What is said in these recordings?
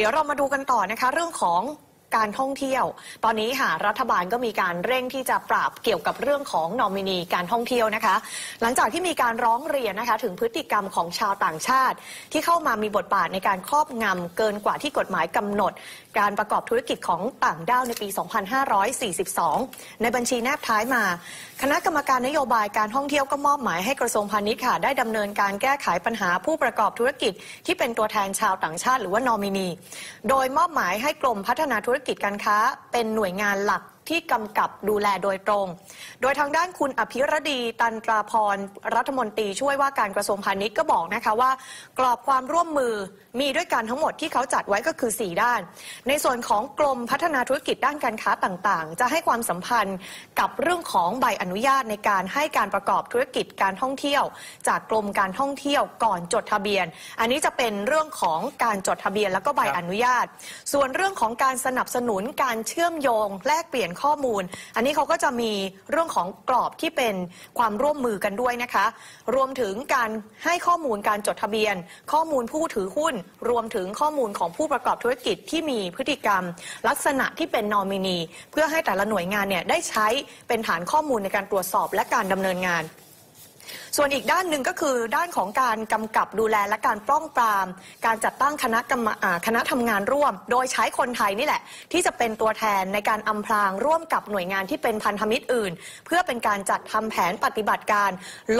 เดี๋ยวเรามาดูกันต่อนะคะ เรื่องของ การท่องเที่ยว ตอนนี้ค่ะรัฐบาลก็มีการเร่งที่จะปราบเกี่ยวกับเรื่องของนอมินีการท่องเที่ยวนะคะ หลังจากที่มีการร้องเรียนนะคะ ถึงพฤติกรรมของชาวต่างชาติ ที่เข้ามามีบทบาทในการครอบงำเกินกว่าที่กฎหมายกำหนด การประกอบธุรกิจของต่างด้าวในปี 2542 ในบัญชีแนบท้ายมา คณะกรรมการนโยบายการท่องเที่ยวก็มอบหมายให้กระทรวงพาณิชย์ค่ะได้ดำเนินการแก้ไขปัญหาผู้ประกอบธุรกิจ ที่เป็นตัวแทนชาวต่างชาติ หรือว่านอมินี โดยมอบหมายให้กรมพัฒนาธุรกิจการค้า เป็นหน่วยงานหลักที่กำกับดูแลโดยตรง โดยทางด้านคุณอภิรดีตันตราพรรัฐมนตรีช่วยว่าการกระทรวงพาณิชย์ก็บอกนะคะว่า กรอบความร่วมมือมีด้วยกันทั้งหมดที่เขาจัดไว้ก็คือ 4 ด้าน ในส่วนของกรมพัฒนาธุรกิจด้านการค้าต่างๆ จะให้ความสัมพันธ์กับเรื่องของใบอนุญาตในการให้การประกอบธุรกิจการท่องเที่ยว จากกรมการท่องเที่ยวก่อนจดทะเบียน อันนี้จะเป็นเรื่องของการจดทะเบียนแล้วก็ใบครับอนุญาต ส่วนเรื่องของการสนับสนุนการเชื่อมโยง แลกเปลี่ยนข้อมูล อันนี้เขาก็จะมีเรื่องของกรอบที่เป็นความร่วมมือกันด้วยนะคะ รวมถึงการให้ข้อมูลการจดทะเบียน ข้อมูลผู้ถือหุ้น รวมถึงข้อมูลของผู้ประกอบธุรกิจที่มีพฤติกรรม ลักษณะที่เป็นนอมินี เพื่อให้แต่ละหน่วยงานเนี่ยได้ใช้เป็นฐานข้อมูลในการตรวจสอบและการดำเนินงาน ส่วนอีกด้านหนึ่งก็คือด้านของการกำกับดูแลและการป้องปราม การจัดตั้งคณะกรรมอ่าคณะทำงานร่วม โดยใช้คนไทยนี่แหละ ที่จะเป็นตัวแทนในการอำพรางร่วมกับหน่วยงานที่เป็นพันธมิตรอื่น เพื่อเป็นการจัดทำแผนปฏิบัติการ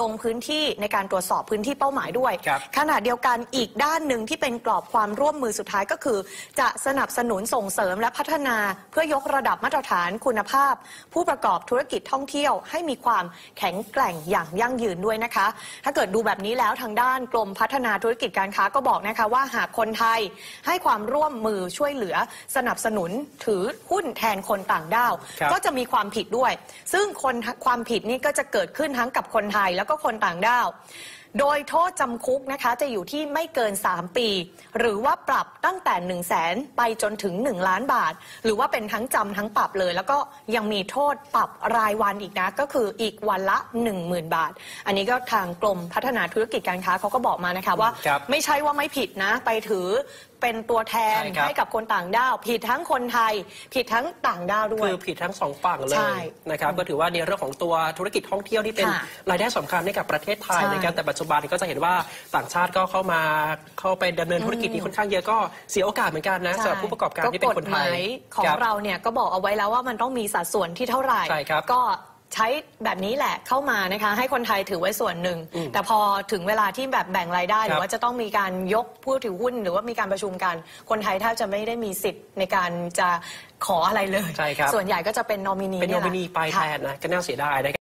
ลงพื้นที่ในการตรวจสอบพื้นที่เป้าหมายด้วยครับขณะเดียวกันอีกด้านหนึ่งที่เป็นกรอบความร่วมมือสุดท้ายก็คือ จะสนับสนุนส่งเสริมและพัฒนาเพื่อยกระดับมาตรฐานคุณภาพ ผู้ประกอบธุรกิจท่องเที่ยวให้มีความแข็งแกร่งอย่างยั่งยืนด้วยนะคะ ถ้าเกิดดูแบบนี้แล้วทางด้านกรมพัฒนาธุรกิจการค้าก็บอกนะคะว่าหากคนไทยให้ความร่วมมือช่วยเหลือสนับสนุนถือหุ้นแทนคนต่างด้าวครับก็จะมีความผิดด้วย ซึ่งคนความผิดนี้ก็จะเกิดขึ้นทั้งกับคนไทยแล้วก็คนต่างด้าว โดยโทษจำคุกนะคะจะอยู่ที่ไม่เกิน 3 ปี หรือว่าปรับตั้งแต่ 1 0 0 0 0แสนไปจนถึง 1 ล้านบาท หรือว่าเป็นทั้งจำทั้งปรับเลย แล้วก็ยังมีโทษปรับรายวันอีกนะ ก็คืออีกวันละ 10,000 บาท อันนี้ก็ทางกรมพัฒนาธุรกิจการค้าเขาก็บอกมานะคะว่าครับไม่ใช่ว่าไม่ผิดนะ ไปถือเป็นตัวแทนใช่ครับให้กับคนต่างด้าว ผิดทั้งคนไทย ผิดทั้งต่างด้าวด้วย คือผิดทั้งสองฝั่งเลใช่ยนะครับก็ถือว่าในเรื่องของตัวธุรกิจท่องเที่ยวที่เป็นค่ะรายได้สำคัญให้กับประเทศไทยใช่ในการแต่ปัจจุบันก็จะเห็นว่าต่างชาติก็เข้ามาเข้าไปดำเนินธุรกิจนี้ค่อนข้างเยอะก็เสียโอกาสเหมือนกันนะสำหรับผู้ประกอบการที่เป็นคนไทยกฎหมายของครับเราเนี่ยก็บอกเอาไว้แล้วว่ามันต้องมีสัดส่วนที่เท่าไหร่ใช่ครับก็ใช้แบบนี้แหละเข้ามานะคะให้คนไทยถือไว้ส่วนหนึ่งอืมแต่พอถึงเวลาที่แบบแบ่งรายได้หครัรืบอว่าจะต้องมีการยกผู้ถือหุ้น หรือว่ามีการประชุมกัน คนไทยแทบจะไม่ได้มีสิทธิ์ในการจะขออะไรเลยใช่ครับส่วนใหญ่ก็จะเป็นนอมินีเป็นโนมินีไปแทค่ะนนะก็น่าเสียดายนะครับ